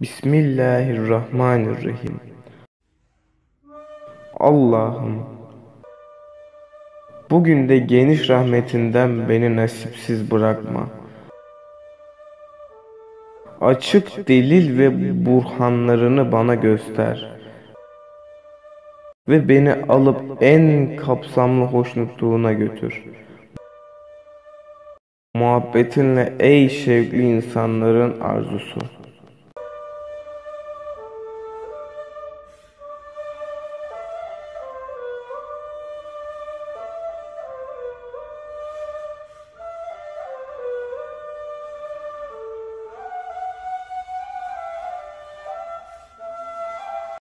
Bismillahirrahmanirrahim. Allah'ım bugün de geniş rahmetinden beni nasipsiz bırakma. Açık delil ve burhanlarını bana göster. Ve beni alıp en kapsamlı hoşnutluğuna götür. Muhabbetinle ey şevkli insanların arzusu.